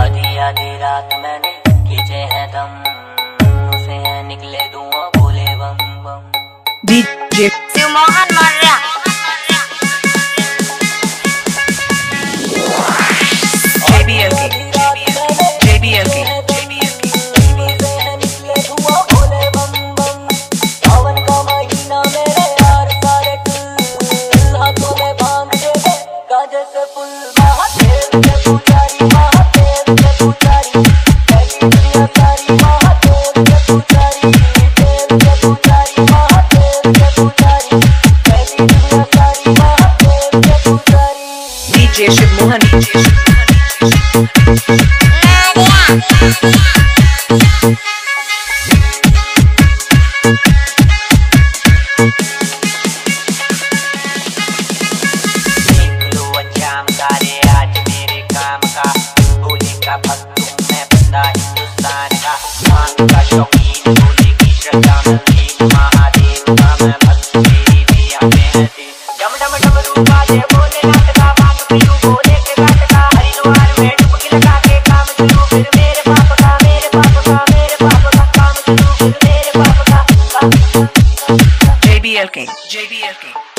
आधी आधी रात मैंने खींचे हैं दम से है निकले धुआँ बोले बम बम। शिवमोहन मौर्य दे गाजे से फुल महादेव के पुजारी महादेव के पुजारी पहली दुनिया सारी महादेव के पुजारी देव के पुजारी महादेव के पुजारी पहली दुनिया सारी महादेव के पुजारी DJ Shiv Mohan DJ Shiv देख शौकीन भोले की श्रद्धा में महादेव का मैं भक्त मेरी भी आते हैं डम डम डमरू बाजे भोलेनाथ का भाँग पीऊं भोले के घाट का हरिद्वार में डुबकी लगा के काम शुरू फिर मेरे पाप का मेरे पाप का मेरे पाप का काम शुरू फिर मेरे पाप का JBL King JBL King